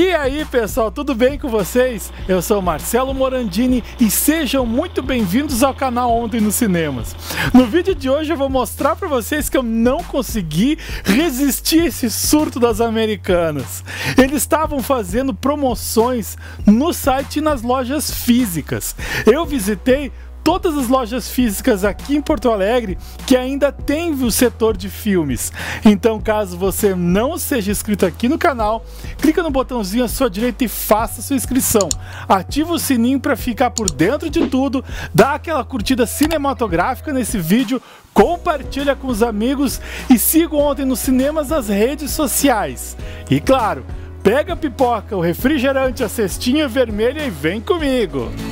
E aí pessoal, tudo bem com vocês? Eu sou Marcelo Morandini e sejam muito bem-vindos ao canal Ontem nos Cinemas. No vídeo de hoje eu vou mostrar para vocês que eu não consegui resistir esse surto das americanas. Eles estavam fazendo promoções no site e nas lojas físicas. Eu visitei todas as lojas físicas aqui em Porto Alegre que ainda tem o setor de filmes. Então, caso você não seja inscrito aqui no canal, clica no botãozinho à sua direita e faça sua inscrição. Ativa o sininho para ficar por dentro de tudo, dá aquela curtida cinematográfica nesse vídeo, compartilha com os amigos e siga ontem nos cinemas nas redes sociais. E claro, pega a pipoca, o refrigerante, a cestinha vermelha e vem comigo!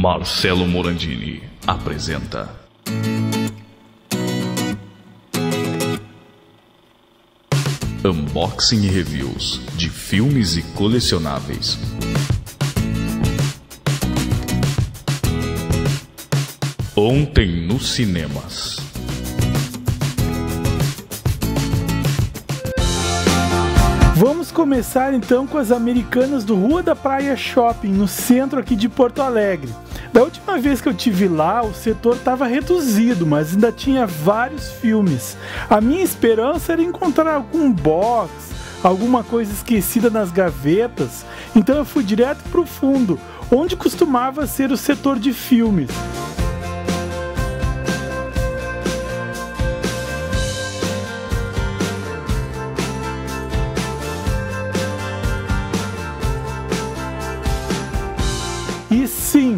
Marcelo Morandini apresenta. Unboxing e reviews de filmes e colecionáveis. Ontem nos cinemas. Vamos começar então com as americanas do Rua da Praia Shopping, no centro aqui de Porto Alegre. Da última vez que eu tive lá, o setor estava reduzido, mas ainda tinha vários filmes. A minha esperança era encontrar algum box, alguma coisa esquecida nas gavetas, então eu fui direto para o fundo, onde costumava ser o setor de filmes.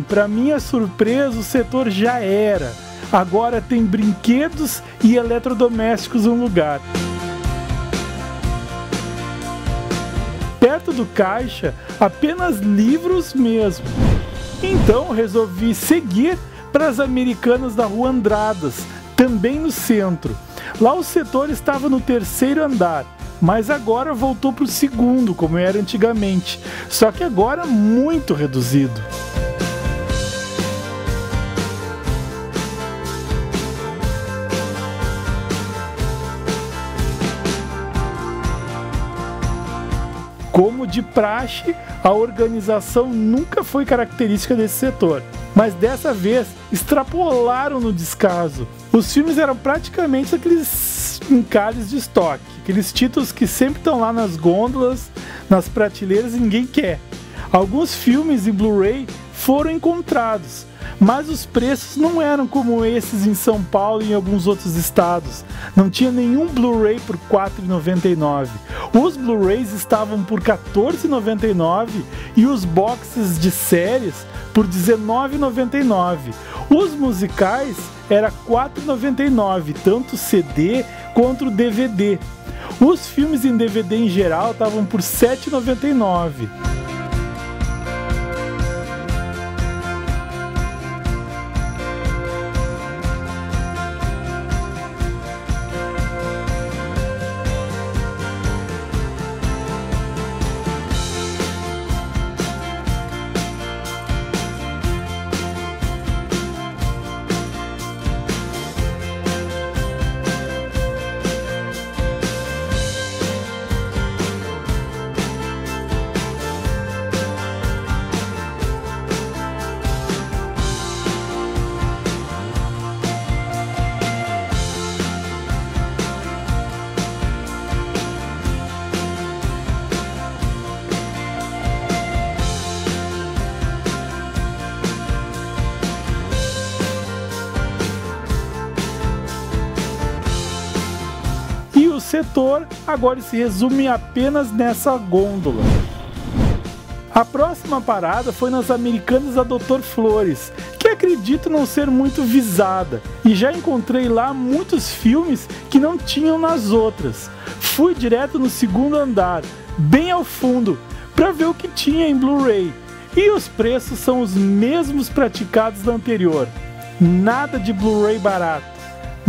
Para minha surpresa, o setor já era. Agora tem brinquedos e eletrodomésticos no lugar. Perto do caixa, apenas livros mesmo. Então resolvi seguir para as americanas da Rua Andradas, também no centro. Lá o setor estava no terceiro andar, mas agora voltou para o segundo, como era antigamente, só que agora muito reduzido. Como de praxe, a organização nunca foi característica desse setor, mas dessa vez extrapolaram no descaso. Os filmes eram praticamente aqueles encalhes de estoque, aqueles títulos que sempre estão lá nas gôndolas, nas prateleiras e ninguém quer. Alguns filmes em Blu-ray foram encontrados, mas os preços não eram como esses em São Paulo e em alguns outros estados. Não tinha nenhum Blu-ray por R$ 4,99. Os Blu-rays estavam por R$ 14,99 e os boxes de séries por R$ 19,99. Os musicais era R$ 4,99, tanto CD quanto DVD. Os filmes em DVD em geral estavam por R$ 7,99. Setor agora se resume apenas nessa gôndola. A próxima parada foi nas Americanas da Doutor Flores, que acredito não ser muito visada, e já encontrei lá muitos filmes que não tinham nas outras. Fui direto no segundo andar, bem ao fundo, para ver o que tinha em Blu-ray. E os preços são os mesmos praticados da anterior. Nada de Blu-ray barato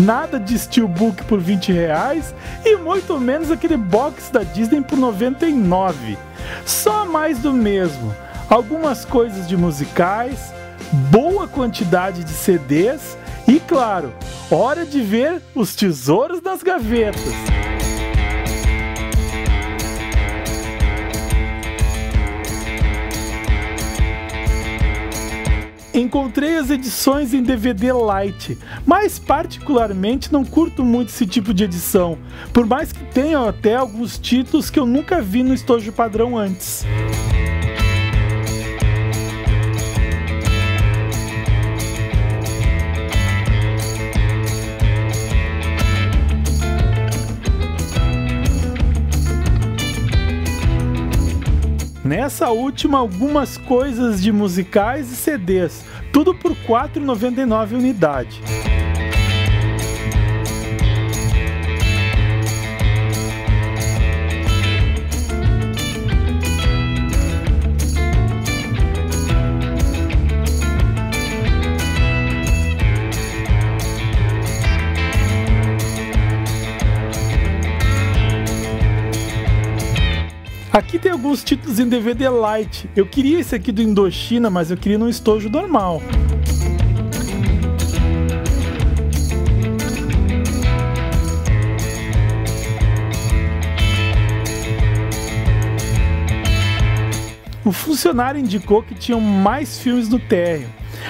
nada de Steelbook por 20 reais e muito menos aquele box da Disney por 99. Só mais do mesmo. Algumas coisas de musicais, boa quantidade de CDs e, claro, hora de ver os tesouros das gavetas. Encontrei as edições em DVD Lite, mas particularmente não curto muito esse tipo de edição, por mais que tenham até alguns títulos que eu nunca vi no estojo padrão antes. Nessa última, algumas coisas de musicais e CDs, tudo por R$ 4,99 unidade. Aqui tem alguns títulos em DVD Lite. Eu queria esse aqui do Indochina, mas eu queria num estojo normal. O funcionário indicou que tinham mais filmes no térreo.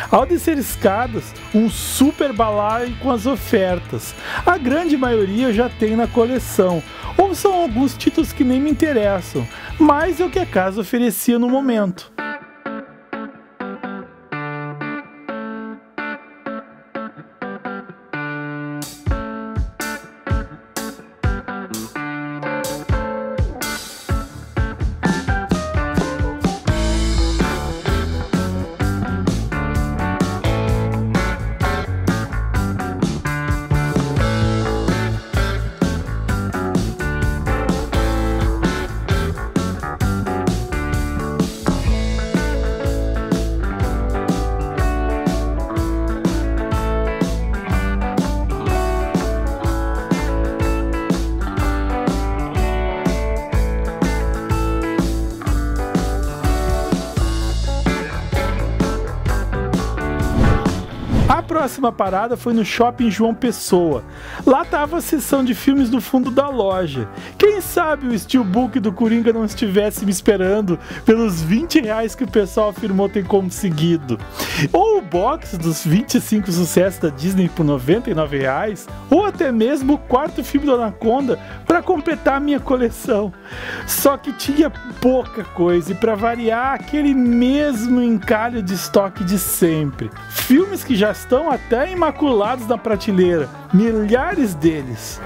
Ao descer escadas, um super balaio com as ofertas. A grande maioria eu já tenho na coleção, ou são alguns títulos que nem me interessam, mas é o que a casa oferecia no momento. Próxima parada foi no shopping João Pessoa. Lá tava a sessão de filmes do fundo da loja. Quem sabe o steelbook do Coringa não estivesse me esperando pelos 20 reais que o pessoal afirmou ter conseguido. Ou o box dos 25 sucessos da Disney por 99 reais. Ou até mesmo o quarto filme do Anaconda para completar a minha coleção. Só que tinha pouca coisa e para variar aquele mesmo encalho de estoque de sempre. Filmes que já estão até imaculados na prateleira, milhares deles.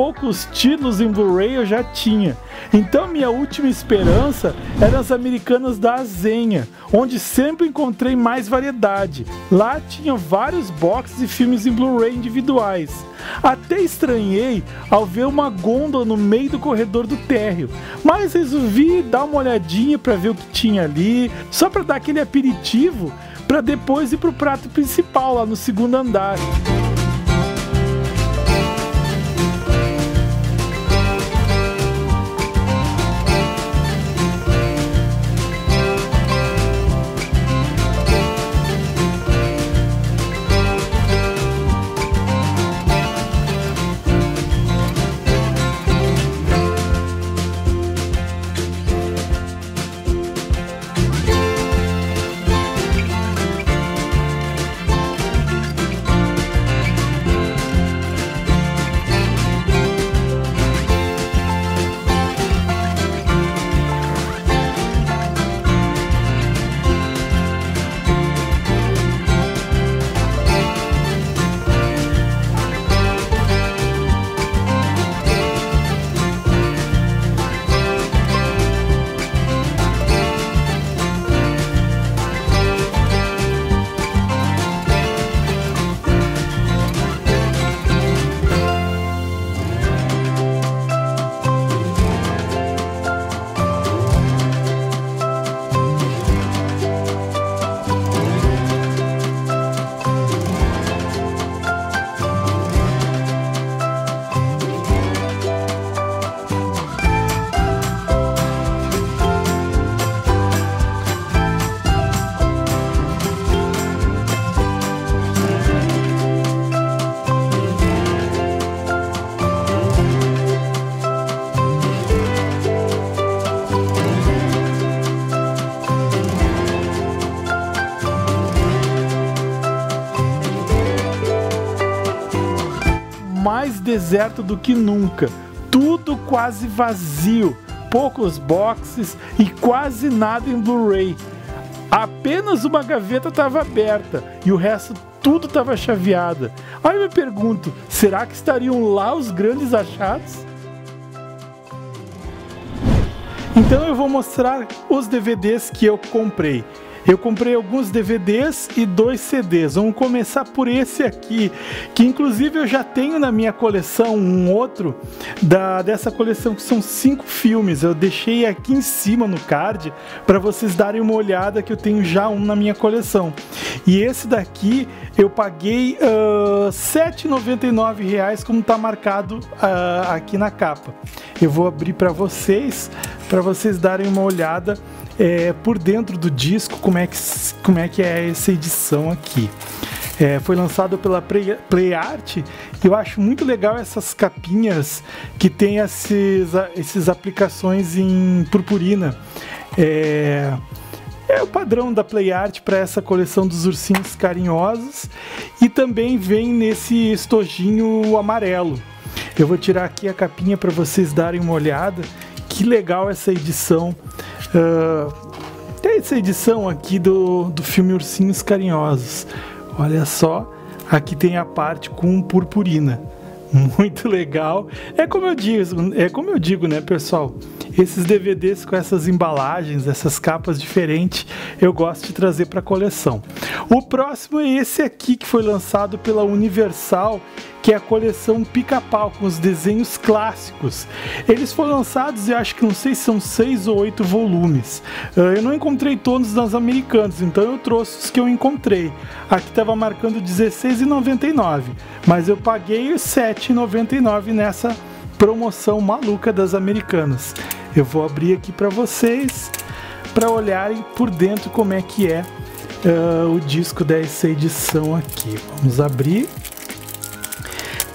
Poucos títulos em Blu-ray eu já tinha. Então minha última esperança eram as americanas da Azenha, onde sempre encontrei mais variedade. Lá tinha vários boxes e filmes em Blu-ray individuais. Até estranhei ao ver uma gôndola no meio do corredor do térreo, mas resolvi dar uma olhadinha para ver o que tinha ali, só para dar aquele aperitivo para depois ir pro prato principal lá no segundo andar. Deserto do que nunca. Tudo quase vazio, poucos boxes e quase nada em Blu-ray. Apenas uma gaveta estava aberta e o resto tudo estava chaveado. Aí eu me pergunto, será que estariam lá os grandes achados? Então eu vou mostrar os DVDs que eu comprei. Eu comprei alguns DVDs e dois CDs. Vamos começar por esse aqui, que inclusive eu já tenho na minha coleção um outro da dessa coleção que são cinco filmes. Eu deixei aqui em cima no card para vocês darem uma olhada que eu tenho já um na minha coleção. E esse daqui eu paguei uh, R$ 7,99 como está marcado uh, aqui na capa. Eu vou abrir para vocês para vocês darem uma olhada é, por dentro do disco como é que, como é, que é essa edição aqui. É, foi lançado pela Play, Play Art e eu acho muito legal essas capinhas que tem esses, esses aplicações em purpurina. É, é o padrão da Play Art para essa coleção dos ursinhos carinhosos e também vem nesse estojinho amarelo. Eu vou tirar aqui a capinha para vocês darem uma olhada. Que legal essa edição Uh, tem essa edição aqui do, do filme Ursinhos Carinhosos. Olha só, aqui tem a parte com purpurina. Muito legal. É como eu digo, é como eu digo, né, pessoal? Esses DVDs com essas embalagens, essas capas diferentes, eu gosto de trazer para coleção. O próximo é esse aqui que foi lançado pela Universal que é a coleção Pica-Pau com os desenhos clássicos. Eles foram lançados e acho que não sei se são seis ou oito volumes. Uh, eu não encontrei todos nas americanas, então eu trouxe os que eu encontrei. Aqui estava marcando R$16,99, mas eu paguei R$7,99 nessa promoção maluca das americanas. Eu vou abrir aqui para vocês para olharem por dentro como é que é uh, o disco dessa edição aqui. Vamos abrir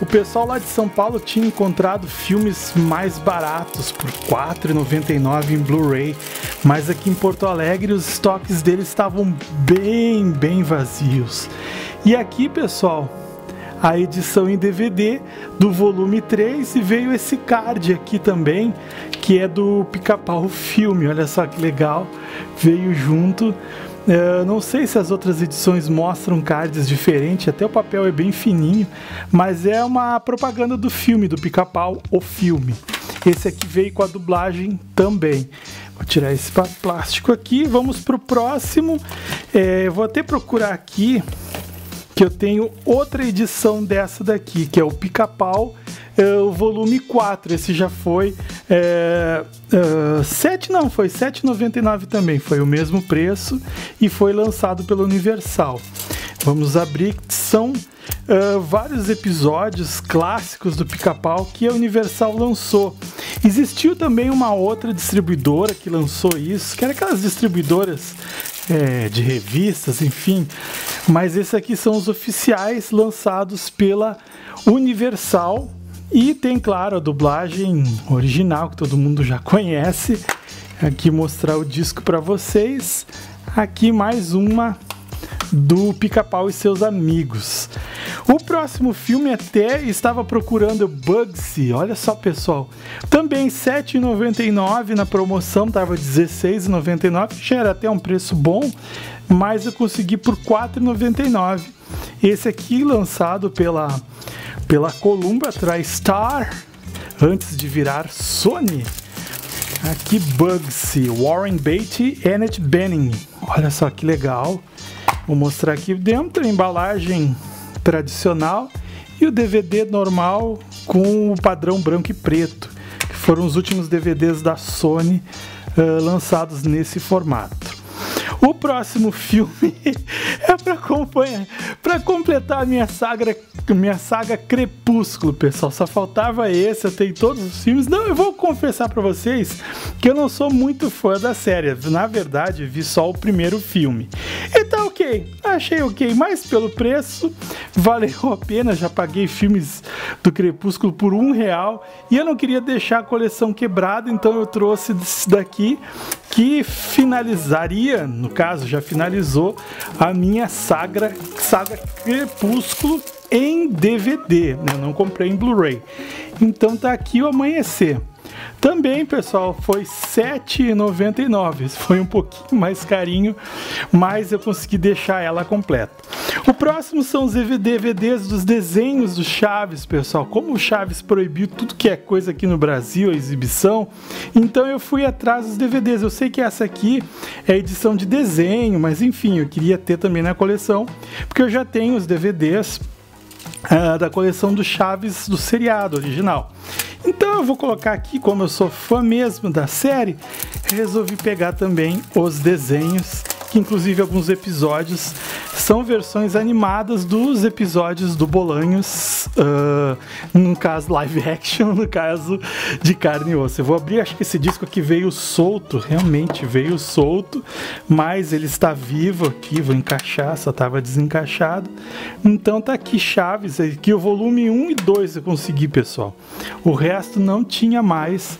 o pessoal lá de São Paulo tinha encontrado filmes mais baratos por R$ 4,99 em Blu-ray, mas aqui em Porto Alegre os estoques deles estavam bem, bem vazios. E aqui, pessoal, a edição em DVD do volume 3 e veio esse card aqui também, que é do Pica-Pau Filme. Olha só que legal, veio junto. Uh, não sei se as outras edições mostram cards diferentes, até o papel é bem fininho, mas é uma propaganda do filme, do pica-pau, o filme. Esse aqui veio com a dublagem também. Vou tirar esse plástico aqui, vamos para o próximo. É, vou até procurar aqui que eu tenho outra edição dessa daqui, que é o pica-pau é, o volume 4. Esse já foi é, uh, 7, não, foi 7,99 também, foi o mesmo preço e foi lançado pela Universal. Vamos abrir, são uh, vários episódios clássicos do Pica-Pau que a Universal lançou. Existiu também uma outra distribuidora que lançou isso, que era aquelas distribuidoras é, de revistas, enfim. Mas esses aqui são os oficiais lançados pela Universal e tem, claro, a dublagem original que todo mundo já conhece. Aqui mostrar o disco para vocês. Aqui mais uma do Pica-Pau e seus amigos. O próximo filme até estava procurando Bugsy, olha só pessoal, também R$ 7,99 na promoção, estava R$ 16,99, já era até um preço bom, mas eu consegui por R$ 4,99. Esse aqui lançado pela pela Columbia TriStar antes de virar Sony. Aqui Bugsy, Warren Beatty e Annette Bening. Olha só que legal. Vou mostrar aqui dentro a embalagem tradicional e o DVD normal com o padrão branco e preto, que foram os últimos DVDs da Sony uh, lançados nesse formato. O próximo filme é para acompanhar, para completar a minha saga, minha saga Crepúsculo, pessoal. Só faltava esse, eu tenho todos os filmes. Não, eu vou confessar para vocês que eu não sou muito fã da série. Na verdade, vi só o primeiro filme. E tá ok, achei ok, mas pelo preço valeu a pena. Já paguei filmes do Crepúsculo por um real e eu não queria deixar a coleção quebrada, então eu trouxe daqui que finalizaria, no caso, já finalizou a minha saga, saga Crepúsculo em DVD, né? eu não comprei em Blu-ray. Então tá aqui o Amanhecer. Também, pessoal, foi R$ 7,99. Foi um pouquinho mais carinho, mas eu consegui deixar ela completa. O próximo são os DVDs dos desenhos do Chaves, pessoal. Como o Chaves proibiu tudo que é coisa aqui no Brasil, a exibição, então eu fui atrás dos DVDs. Eu sei que essa aqui é edição de desenho, mas enfim, eu queria ter também na coleção, porque eu já tenho os DVDs uh, da coleção do Chaves do seriado original. Então eu vou colocar aqui, como eu sou fã mesmo da série, resolvi pegar também os desenhos, que inclusive alguns episódios são versões animadas dos episódios do Bolanhos, uh, no caso live action, no caso de carne e osso. Eu vou abrir, acho que esse disco aqui veio solto, realmente veio solto, mas ele está vivo aqui, vou encaixar, só estava desencaixado. Então tá aqui Chaves, aqui o volume 1 e 2 eu consegui, pessoal. O resto não tinha mais,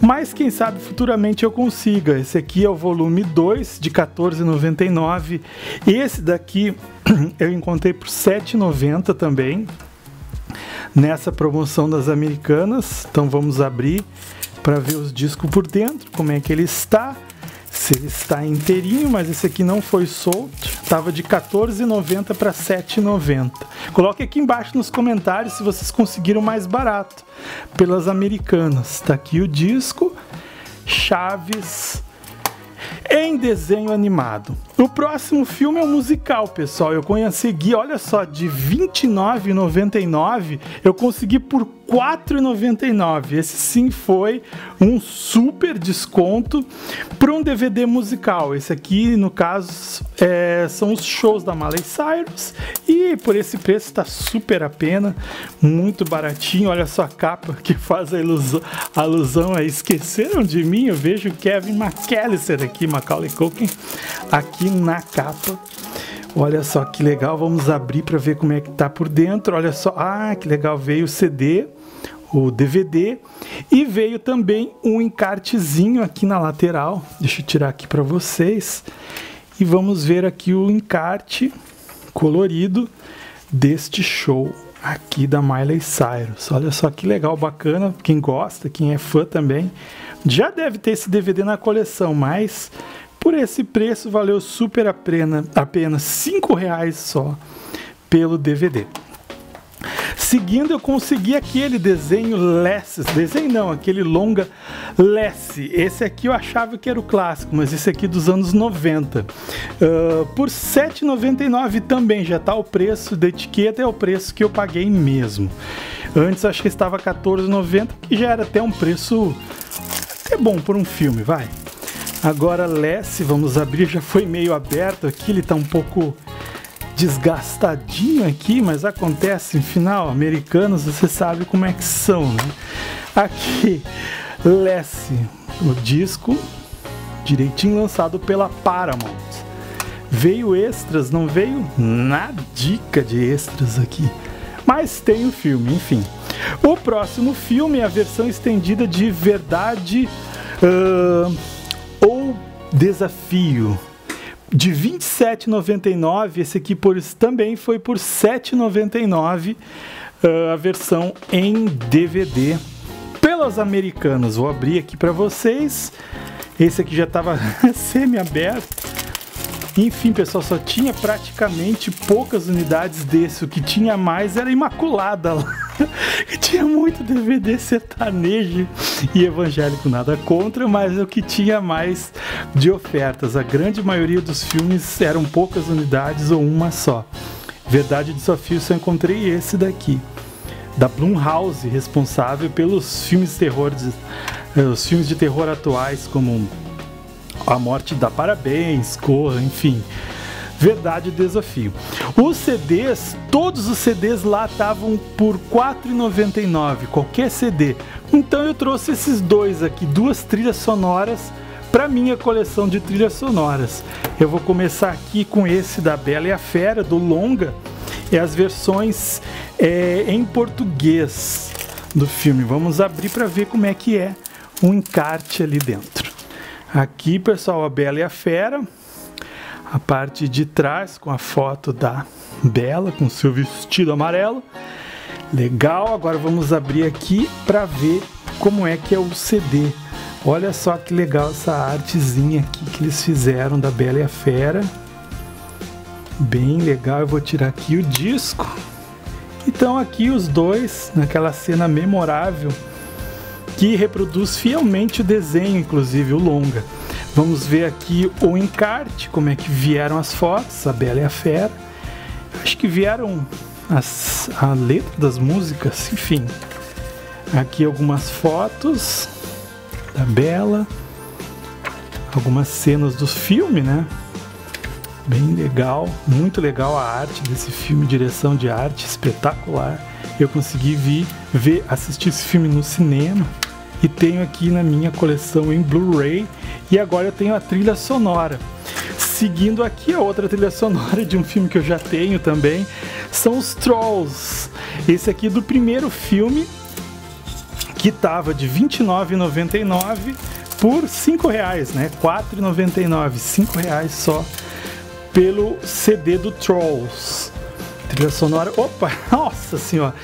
mas quem sabe futuramente eu consiga. Esse aqui é o volume 2 de 14,99. Esse daqui aqui eu encontrei por 7,90 também nessa promoção das americanas. Então vamos abrir para ver os discos por dentro, como é que ele está. Se ele está inteirinho, mas esse aqui não foi solto. Tava de 14,90 para 7,90. Coloque aqui embaixo nos comentários se vocês conseguiram mais barato pelas americanas. Tá aqui o disco. Chaves em desenho animado. O próximo filme é um musical, pessoal. Eu consegui, olha só, de R$29,99 eu consegui por 4,99. Esse sim foi um super desconto para um DVD musical. Esse aqui, no caso, é, são os shows da Miley Cyrus e por esse preço está super a pena, muito baratinho. Olha só a capa que faz a ilusão, a alusão a Esqueceram de Mim. Eu vejo Kevin McAllister aqui, Macaulay Culkin, aqui na capa. Olha só que legal, vamos abrir para ver como é que tá por dentro. Olha só, ah, que legal, veio o CD o DVD e veio também um encartezinho aqui na lateral. Deixa eu tirar aqui para vocês e vamos ver aqui o encarte colorido deste show aqui da Miley Cyrus. Olha só que legal, bacana. Quem gosta, quem é fã também, já deve ter esse DVD na coleção, mas por esse preço valeu super a pena, apenas cinco reais só pelo DVD. Seguindo, eu consegui aquele desenho Less, desenho não, aquele longa Less. Esse aqui eu achava que era o clássico, mas esse aqui dos anos 90. Uh, por R$ 7,99 também, já está o preço da etiqueta, é o preço que eu paguei mesmo. Antes acho que estava R$ 14,90, que já era até um preço até bom por um filme, vai. Agora Less, vamos abrir, já foi meio aberto aqui, ele está um pouco desgastadinho aqui, mas acontece, final, americanos, você sabe como é que são, né? Aqui, Lessie, o disco direitinho lançado pela Paramount. Veio extras, não veio nada dica de extras aqui, mas tem o filme, enfim. O próximo filme é a versão estendida de Verdade uh, ou Desafio de 27,99, esse aqui por, também foi por 7,99 uh, ah, a versão em DVD pelas americanas. Vou abrir aqui para vocês. Esse aqui já estava semi-aberto. Enfim, pessoal, só tinha praticamente poucas unidades desse. O que tinha mais era Imaculada lá. tinha muito DVD sertanejo e evangélico, nada contra, mas o que tinha mais de ofertas. A grande maioria dos filmes eram poucas unidades ou uma só. Verdade desafio, só encontrei esse daqui. Da Blumhouse, responsável pelos filmes de de, os filmes de terror atuais como A Morte dá Parabéns, Corra, enfim. Verdade Desafio. Os CDs, todos os CDs lá estavam por R$ 4,99, qualquer CD. Então eu trouxe esses dois aqui, duas trilhas sonoras para minha coleção de trilhas sonoras. Eu vou começar aqui com esse da Bela e a Fera, do Longa, e as versões é, em português do filme. Vamos abrir para ver como é que é um encarte ali dentro. Aqui, pessoal, a Bela e a Fera a parte de trás com a foto da Bela com seu vestido amarelo. Legal, agora vamos abrir aqui para ver como é que é o CD. Olha só que legal essa artezinha aqui que eles fizeram da Bela e a Fera. Bem legal, eu vou tirar aqui o disco. Então aqui os dois naquela cena memorável que reproduz fielmente o desenho, inclusive o longa. Vamos ver aqui o encarte, como é que vieram as fotos, a Bela e a Fera. Acho que vieram as, a letra das músicas, enfim. Aqui algumas fotos da Bela, algumas cenas do filme, né? Bem legal, muito legal a arte desse filme, direção de arte espetacular. Eu consegui vir, ver, assistir esse filme no cinema e tenho aqui na minha coleção em Blu-ray e agora eu tenho a trilha sonora. Seguindo aqui a outra trilha sonora de um filme que eu já tenho também, são os Trolls. Esse aqui do primeiro filme que tava de R$ 29,99 por R$ reais, né? R$ 4,99, R$ reais só pelo CD do Trolls. Trilha sonora. Opa, nossa senhora.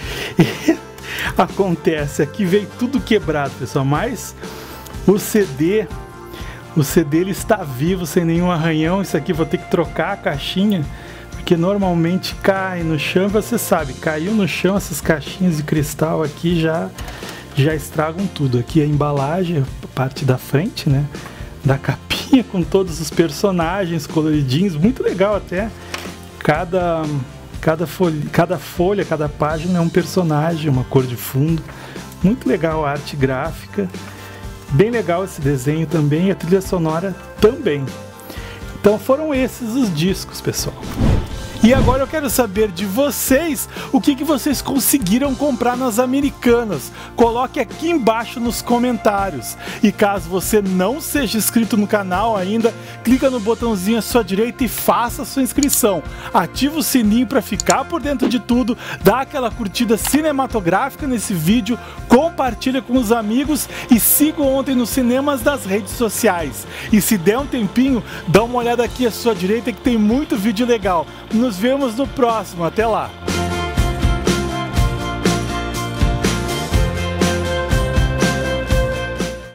Acontece, aqui veio tudo quebrado, pessoal, mas o CD o CD ele está vivo sem nenhum arranhão. Isso aqui vou ter que trocar a caixinha, porque normalmente cai no chão, você sabe, caiu no chão essas caixinhas de cristal aqui já já estragam tudo. Aqui a embalagem, a parte da frente, né, da capinha com todos os personagens coloridinhos, muito legal até. Cada cada folha, cada folha, cada página é um personagem, uma cor de fundo. Muito legal a arte gráfica. Bem legal esse desenho também, a trilha sonora também. Então foram esses os discos, pessoal. E agora eu quero saber de vocês o que, que vocês conseguiram comprar nas Americanas. Coloque aqui embaixo nos comentários. E caso você não seja inscrito no canal ainda, clica no botãozinho à sua direita e faça a sua inscrição. Ativa o sininho para ficar por dentro de tudo, dá aquela curtida cinematográfica nesse vídeo, compartilha com os amigos e siga ontem nos cinemas das redes sociais. E se der um tempinho, dá uma olhada aqui à sua direita que tem muito vídeo legal. Nos vemos no próximo. Até lá!